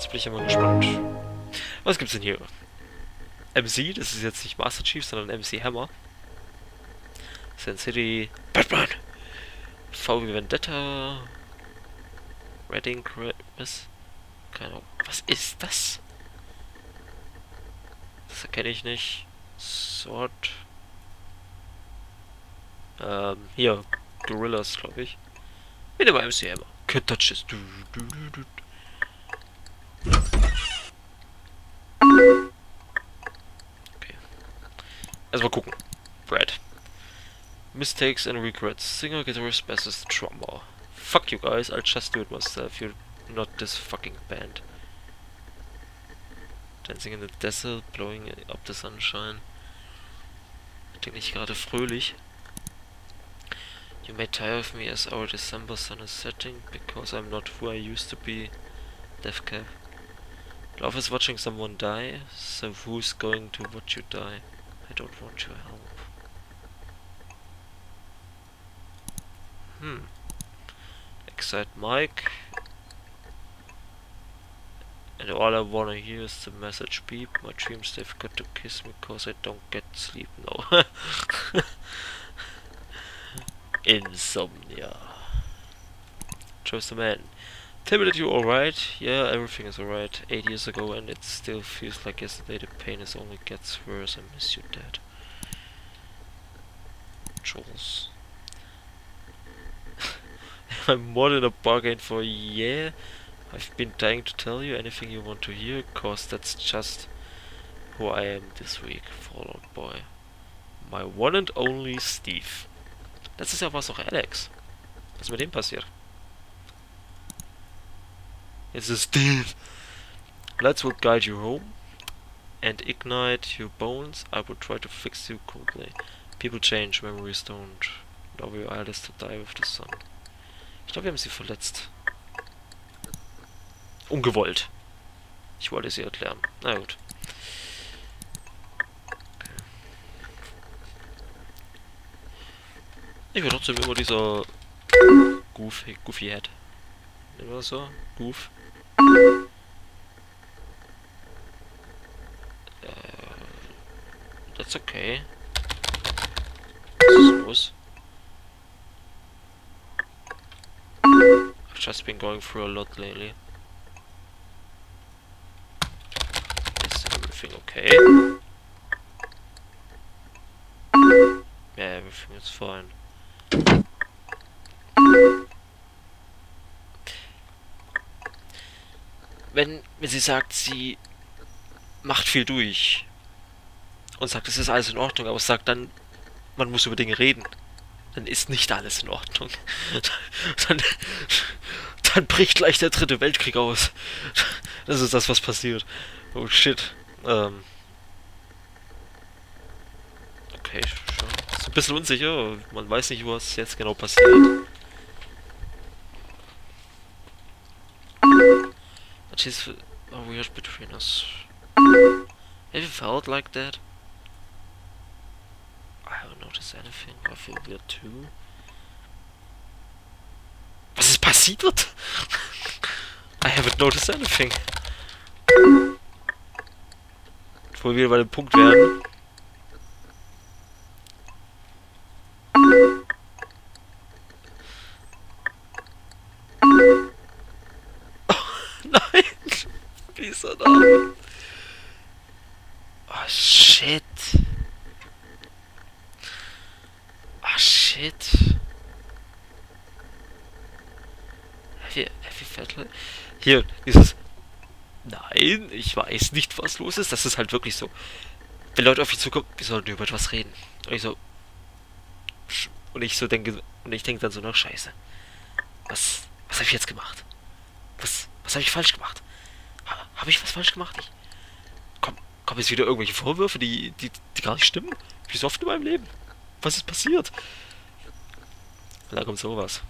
Jetzt bin ich immer gespannt. Was gibt's denn hier? MC, das ist jetzt nicht Master Chief, sondern MC Hammer. Sin City, Batman! VW Vendetta, Redding, was? Keine Ahnung. Was ist das? Das erkenne ich nicht. Sword. Ähm, hier. Gorillas, glaube ich. Wieder bei MC Hammer. Can't touch this. Du, du, du, okay. Erstmal gucken. Brad. Mistakes and regrets. Singer, guitarist, bassist, drummer. Fuck you guys, I'll just do it myself. You're not this fucking band. Dancing in the desert, blowing up the sunshine. Klingt nicht gerade fröhlich. You may tire of me as our December sun is setting, because I'm not who I used to be. Deathcap. Love is watching someone die, so who's going to watch you die? I don't want your help. Hmm. Excite Mike. And all I wanna hear is the message beep. My dreams they've got to kiss me cause I don't get sleep now. Insomnia. Chose the man. Tell me that you're alright? Yeah, everything is alright. Eight years ago and it still feels like yesterday. The pain is only gets worse. I miss you, Dad. Jules. I'm more than a bargain for a year. I've been dying to tell you anything you want to hear, cause that's just who I am this week, Fallout Boy. My one and only Steve. Letztes Jahr war es auch Alex. Was ist mit dem passiert? It's a Steve. Let's will guide you home and ignite your bones. I will try to fix you coldly. People change, memories don't. Now your eldest to die with the sun. Ich glaube, wir haben sie verletzt. Ungewollt. Ich wollte sie erklären. Na gut. Ich bin trotzdem immer dieser Goofy, Goofy Head. Immer so? Goof. Uh, that's okay. I've just been going through a lot lately. Is everything okay? Yeah, everything is fine. Wenn, sie sagt, sie macht viel durch und sagt, es ist alles in Ordnung, aber sagt dann, man muss über Dinge reden, dann ist nicht alles in Ordnung. dann, dann bricht gleich der dritte Weltkrieg aus. Das ist das, was passiert. Oh shit. Ähm. Okay, schon. Ist ein bisschen unsicher. Man weiß nicht, was jetzt genau passiert. She's oh, weird between us. Have you felt like that? I haven't noticed anything. I feel weird too. Was ist passiert? I haven't noticed anything. Wo wir bei dem Punkt werden. Shit. Heavy, Heavy Fatal. Hier, dieses. Nein, ich weiß nicht, was los ist. Das ist halt wirklich so. Wenn Leute auf mich zukommen, wir sollten über etwas reden. Und ich so. Und ich so denke. Und ich denke dann so nach Scheiße. Was. Was habe ich jetzt gemacht? Was. Was habe ich falsch gemacht? Ha, habe ich was falsch gemacht? Ich, komm, kommen jetzt wieder irgendwelche Vorwürfe, die, die, die gar nicht stimmen? Wie so oft in meinem Leben? Was ist passiert? Und dann kommt sowas.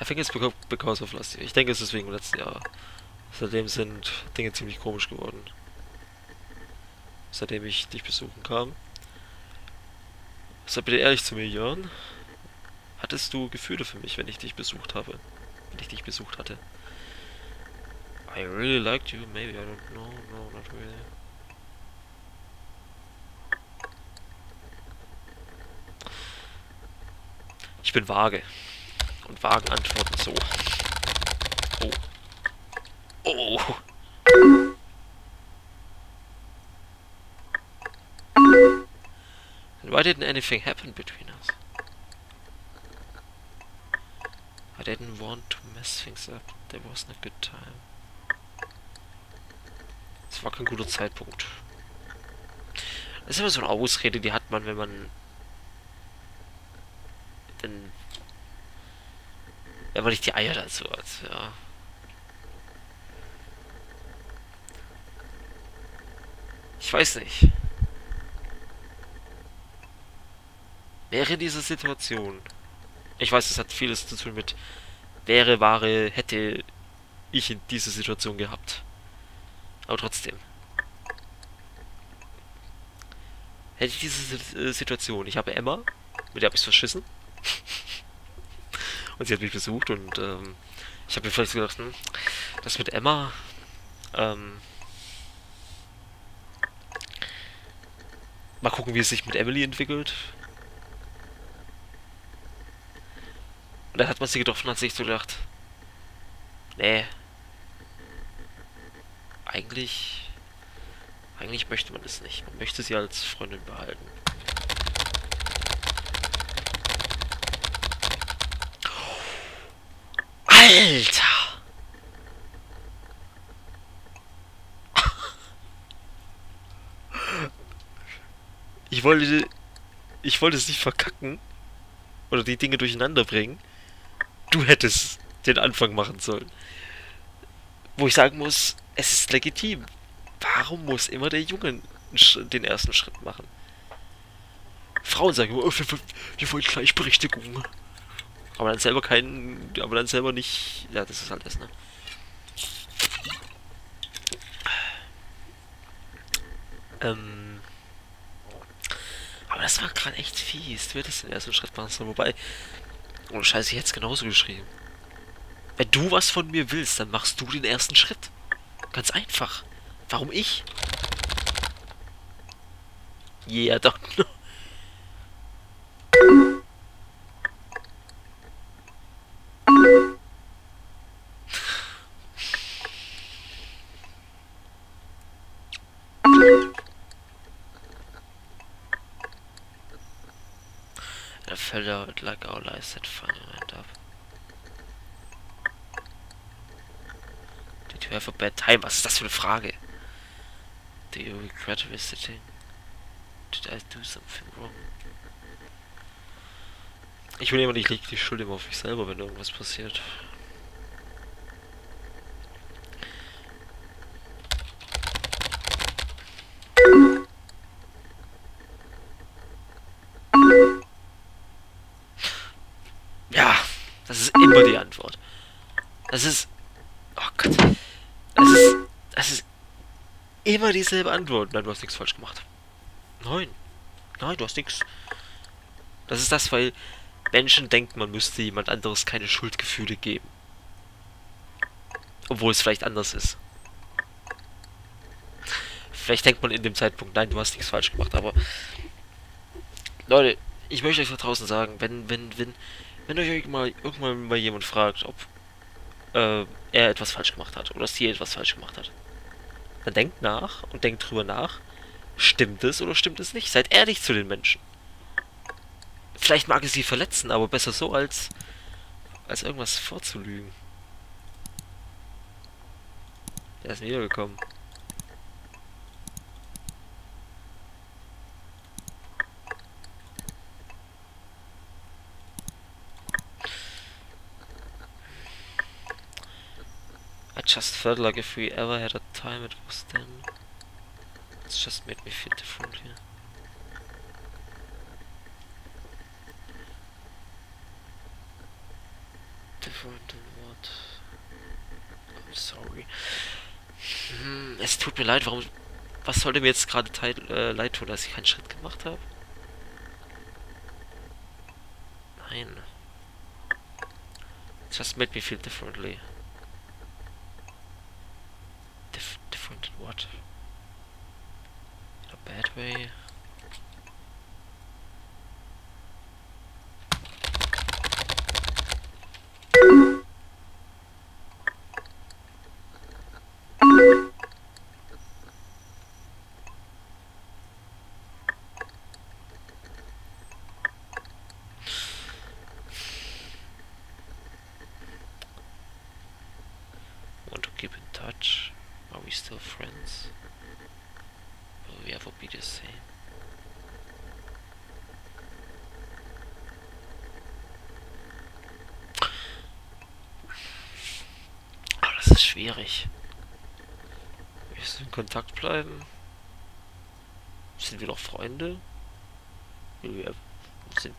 I think it's because of last year. Ich denke, es ist wegen letzten Jahr. Seitdem sind Dinge ziemlich komisch geworden. Seitdem ich dich besuchen kam. Sei bitte ehrlich zu mir, Jörn. Hattest du Gefühle für mich, wenn ich dich besucht habe? Wenn ich dich besucht hatte? I really liked you, maybe, I don't know, no, not really. Ich bin vage. Und vagen antworten so. Oh. Oh. And why didn't anything happen between us? I didn't want to mess things up. There wasn't a good time. Es war kein guter Zeitpunkt. Das ist immer so eine Ausrede, die hat man, wenn man... Wenn... Wenn man nicht die Eier dazu hat, ja. Ich weiß nicht. Wäre diese Situation... Ich weiß, es hat vieles zu tun mit wäre, wahre, hätte ich in dieser Situation gehabt. Aber trotzdem. Hätte ich diese äh, Situation, ich habe Emma, mit der habe ich es verschissen. Und sie hat mich besucht und ähm, ich habe mir vielleicht gedacht, hm, das mit Emma, ähm, mal gucken, wie es sich mit Emily entwickelt. Und dann hat man sie getroffen und hat sich so gedacht, nee, eigentlich, eigentlich möchte man es nicht. Man möchte sie als Freundin behalten. Alter! Ich wollte, ich wollte es nicht verkacken oder die Dinge durcheinander bringen. Du hättest den Anfang machen sollen. Wo ich sagen muss, es ist legitim. Warum muss immer der Junge den ersten Schritt machen? Frauen sagen immer, oh, wir, wollen Gleichberechtigung. Aber dann selber keinen, aber dann selber nicht, ja, das ist halt das, ne? Ähm, aber das war gerade echt fies. Du hättest den ersten Schritt machen sollen. Wobei, oh Scheiße, ich hätte es genauso geschrieben. Wenn du was von mir willst, dann machst du den ersten Schritt. Ganz einfach. Warum ich? Yeah, doch. I out like our lives had finally went up. Did you have a bad time? Was ist das für eine Frage? Do you regret visiting? Did I do something wrong? Ich will immer nicht, ich die Schuld immer auf mich selber, wenn irgendwas passiert. Das ist immer die Antwort. Das ist... Oh Gott. Das ist... Das ist immer dieselbe Antwort. Nein, du hast nichts falsch gemacht. Nein. Nein, du hast nichts. Das ist das, weil Menschen denken, man müsste jemand anderes keine Schuldgefühle geben. Obwohl es vielleicht anders ist. Vielleicht denkt man in dem Zeitpunkt, nein, du hast nichts falsch gemacht, aber... Leute, ich möchte euch da draußen sagen, wenn, wenn, wenn, wenn euch mal irgendwann mal jemand fragt, ob äh, er etwas falsch gemacht hat oder sie etwas falsch gemacht hat, dann denkt nach und denkt drüber nach, stimmt es oder stimmt es nicht? Seid ehrlich zu den Menschen. Vielleicht mag es sie verletzen, aber besser so als als irgendwas vorzulügen. Er ist wiedergekommen. Just felt like if we ever had a time it was then. It's just made me feel differently. Different in what? I'm sorry. Hm, es tut mir leid, warum... Was sollte mir jetzt gerade äh, leid tun, dass ich keinen Schritt gemacht habe? Nein. Just made me feel differently. What? In a bad way? Still friends? Will we ever be the same? Ah, das ist schwierig. Wir in Kontakt bleiben. Sind wir noch Freunde? Wir sind,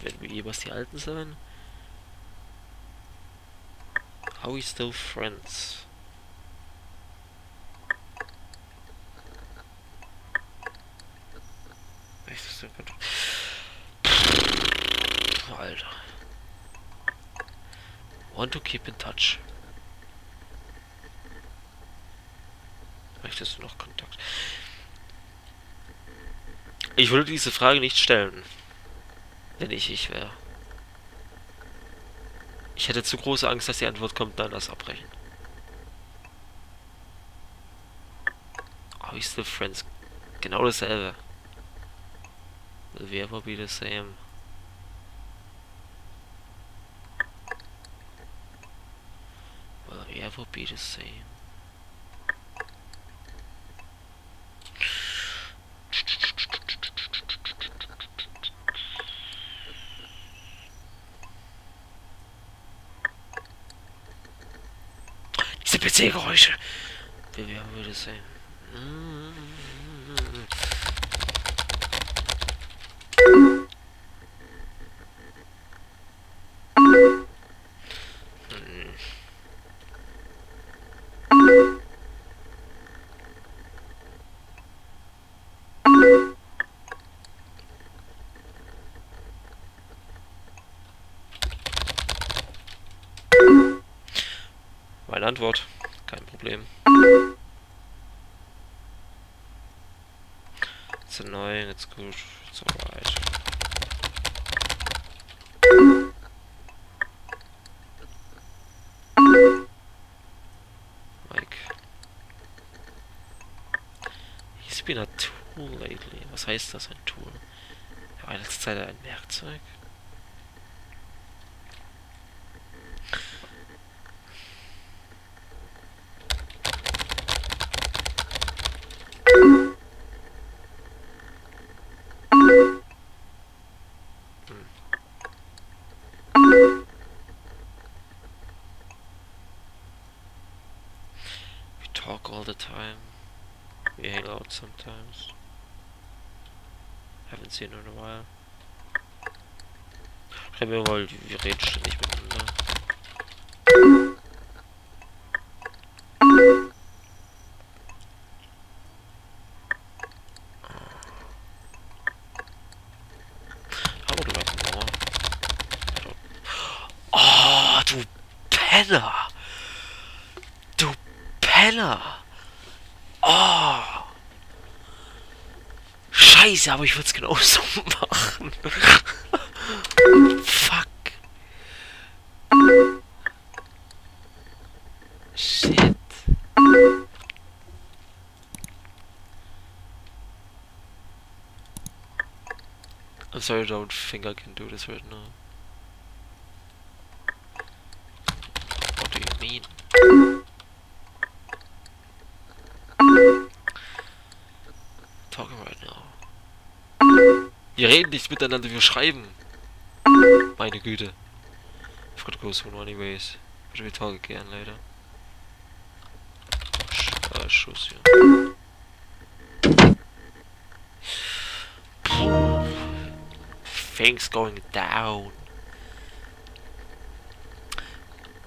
werden wir- jemals die Alten sein? Are we still friends? Ja gut. Alter. Want to keep in touch. Möchtest du noch Kontakt? Ich würde diese Frage nicht stellen. Wenn ich ich wäre. Ich hätte zu große Angst, dass die Antwort kommt, dann das abbrechen. Are we still friends? Genau dasselbe. Will we ever be the same? Will we ever be the same? Diese PC-Geräusche. Will we ever be the same? Meine Antwort. Kein Problem. It's annoying, it's good, it's alright. Mike. He's been a tool lately. Was heißt das, ein Tool? War letzte Zeit ein Werkzeug? Talk all the time. We hang out sometimes. Haven't seen her in a while. Wir mal, wir reden ständig miteinander. Penner! Oh! Scheiße, aber ich würde es genauso machen. Fuck. Shit. I'm sorry, I don't think I can do this right now. Wir reden nicht miteinander, wir schreiben. Meine Güte. I've got to go soon anyways. But we'll talk again later. Sch äh, Schuss hier. Things going down.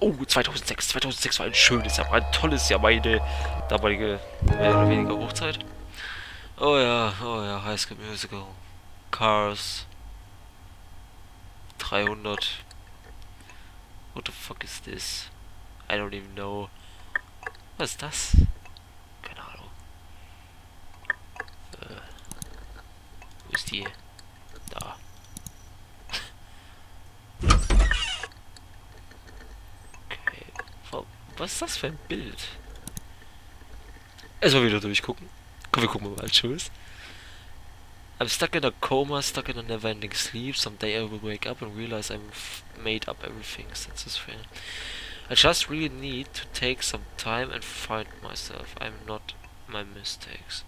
Oh, 2006. 2006 war ein schönes Jahr, war ein tolles Jahr, meine damalige, mehr oder weniger Hochzeit. Oh ja, oh ja, High School Musical. Cars 300. What the fuck is this? I don't even know. Was ist das? Keine Ahnung. Äh, wo ist die? Da. Okay. Was ist das für ein Bild? Erstmal wieder durchgucken. Komm, wir gucken mal, was schön. I'm stuck in a coma, stuck in a never-ending sleep. Someday I will wake up and realize I've made up everything. That's his friend. I just really need to take some time and find myself. I'm not my mistakes.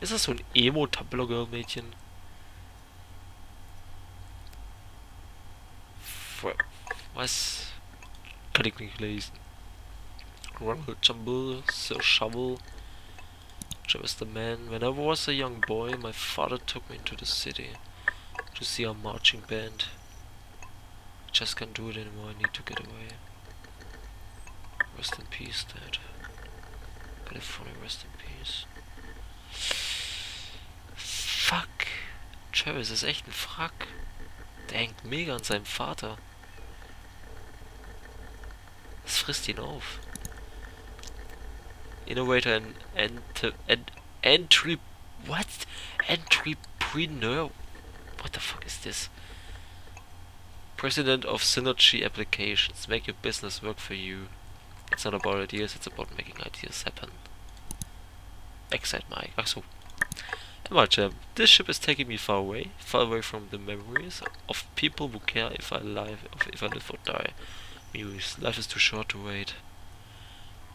Ist das so Emo-Tumblr-Girl-Mädchen? Was? Kann ich nicht lesen. Rumble, Jumble, Sir Shovel. I was the man. When I was a young boy, my father took me into the city to see our marching band. I just can't do it anymore, I need to get away. Rest in peace, Dad. California, rest in peace. Fuck. Travis ist echt ein Frack. Der hängt mega an seinem Vater. Das frisst ihn auf. Innovator and ent ent entry what entrepreneur what the fuck is this president of synergy applications make your business work for you it's not about ideas it's about making ideas happen excite Mike ach oh, so Jam. Um, this ship is taking me far away, far away from the memories of people who care if I live, if I live or die. Muse, life is too short to wait.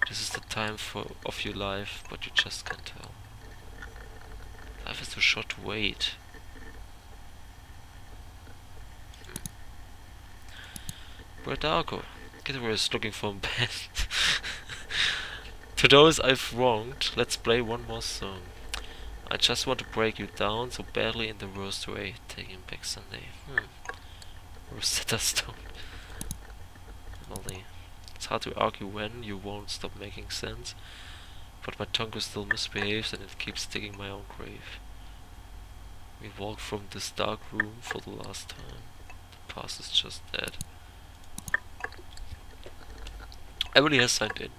This is the time for of your life, but you just can't tell. Life is too short to wait. Where Darko? Getaway is looking for a band. to those I've wronged, let's play one more song. I just want to break you down so badly in the worst way. Taking back Sunday. Hmm. Rosetta Stone. Emily. It's hard to argue when you won't stop making sense, but my tongue still misbehaves and it keeps digging my own grave. We walk from this dark room for the last time. The past is just dead. Emily has signed in.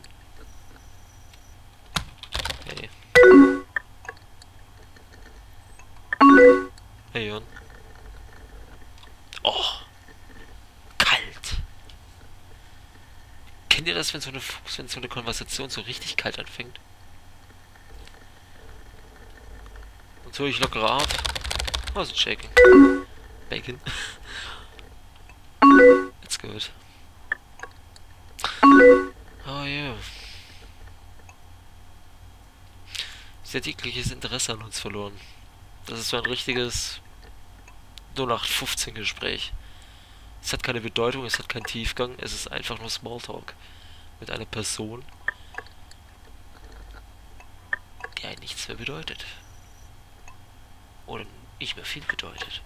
Hey. Hey, Jon. Kennt ihr das, wenn so eine, wenn so eine Konversation so richtig kalt anfängt? Und so ich lockere ab. Was ist shaking? Bacon. That's good. Oh yeah. Sehr tägliches Interesse an uns verloren. Das ist so ein richtiges 0815 Gespräch. Es hat keine Bedeutung, es hat keinen Tiefgang, es ist einfach nur Smalltalk mit einer Person, die einem nichts mehr bedeutet. Oder nicht mehr viel bedeutet.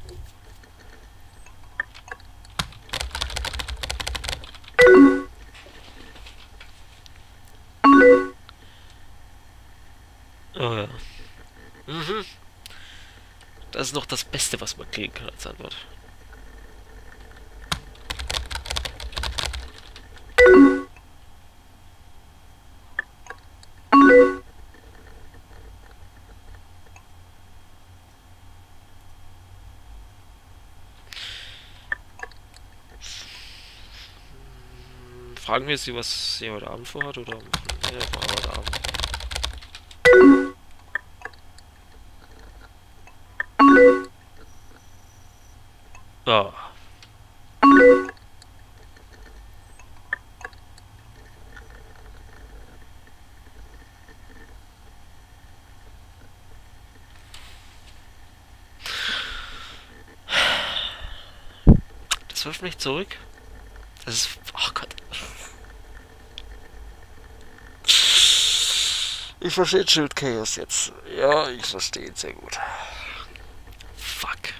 Oh ja. Mhm. Das ist noch das Beste, was man kriegen kann als Antwort. Fragen wir sie, was sie heute Abend vorhat, oder ja, heute Abend? Oh. Das wirft mich zurück. Das ist... Oh Gott. Ich verstehe Schild Chaos jetzt. Ja, ich verstehe ihn sehr gut. Fuck.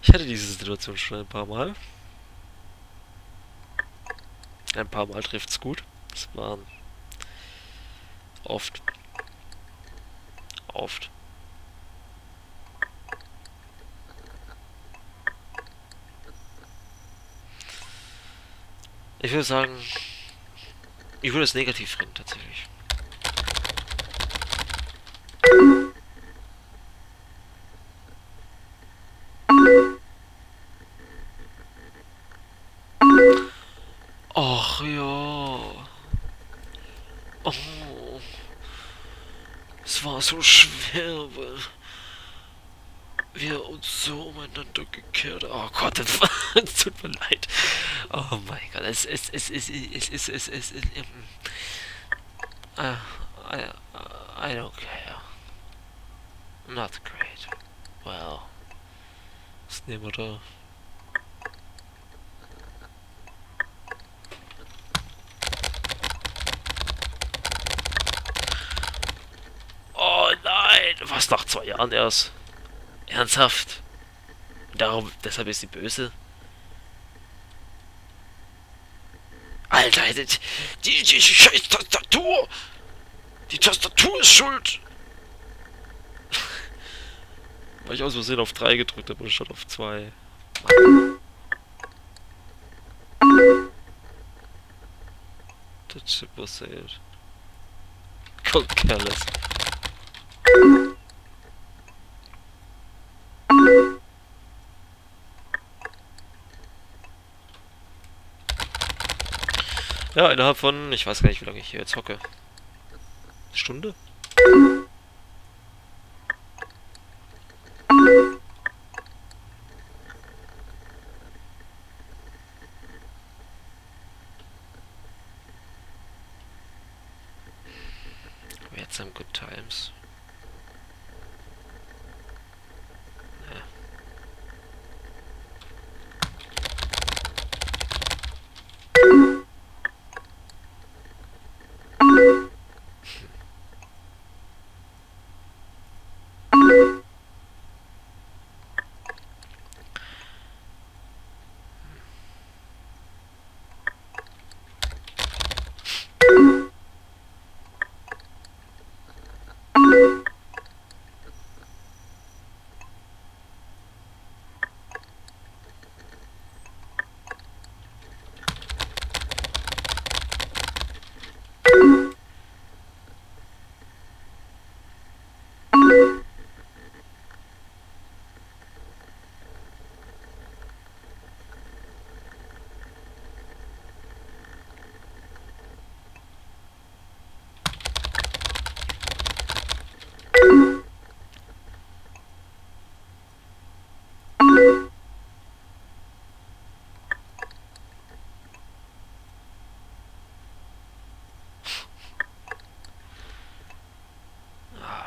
Ich hatte diese Situation schon ein paar Mal. Ein paar Mal trifft's gut. Das waren oft. Oft. Ich würde sagen, ich würde es negativ finden, tatsächlich. so schwer, weil wir uns so umeinander gekehrt. Oh Gott, es tut mir leid. Oh mein Gott, es ist, es ist, es ist, es ist, es ist, es I don't care. Not great. Well, das nehmen wir da. Nach zwei Jahren erst? Ernsthaft? Darum, deshalb ist sie böse? Alter, die, die, die scheiß Tastatur! Die Tastatur ist schuld! Weil ich aus Versehen auf 3 gedrückt habe statt auf 2. The chip was saved. Cold careless. Ja, innerhalb von, ich weiß gar nicht, wie lange ich hier jetzt hocke. Stunde? We had some good times.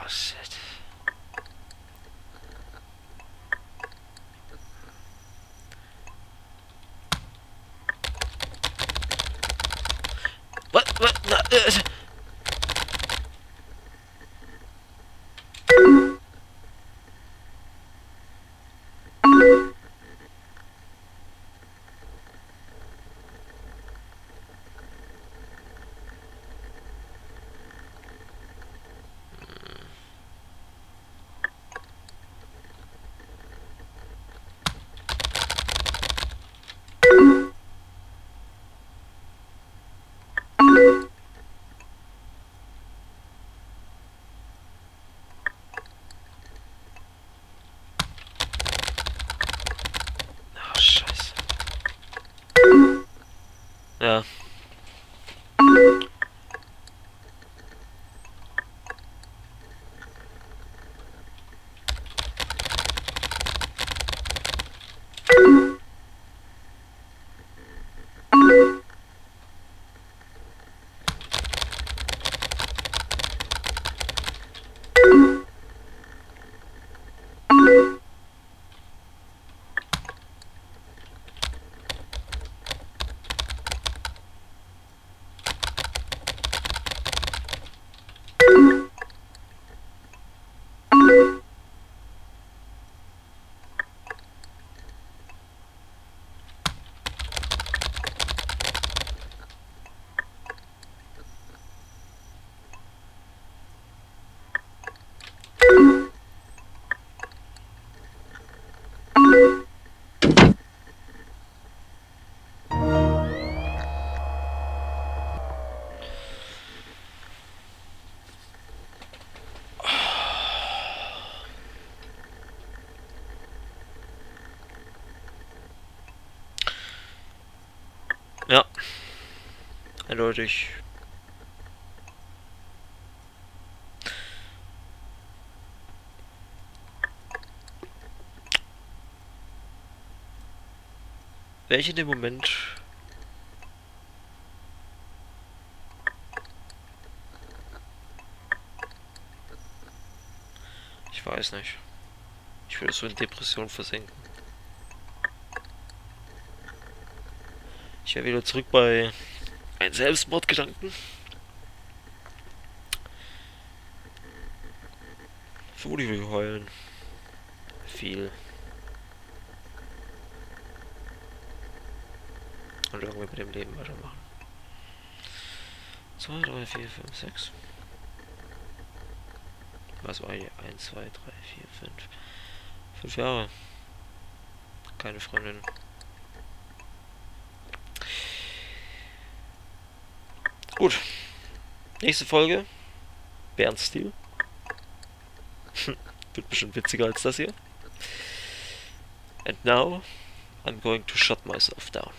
Shit. What? What? No, uh, Uh, Eindeutig. Welche in dem Moment Ich weiß nicht. Ich würde so in Depression versenken. Ich wäre wieder zurück bei ein Selbstmordgedanken. Vermutlich will ich heulen. Viel. Und irgendwie mit dem Leben weitermachen. 2, 3, 4, 5, 6. Was war hier? 1, 2, 3, 4, 5. 5 Jahre. Keine Freundin. Gut. Nächste Folge. Bernstil. Wird bestimmt witziger als das hier. And now, I'm going to shut myself down.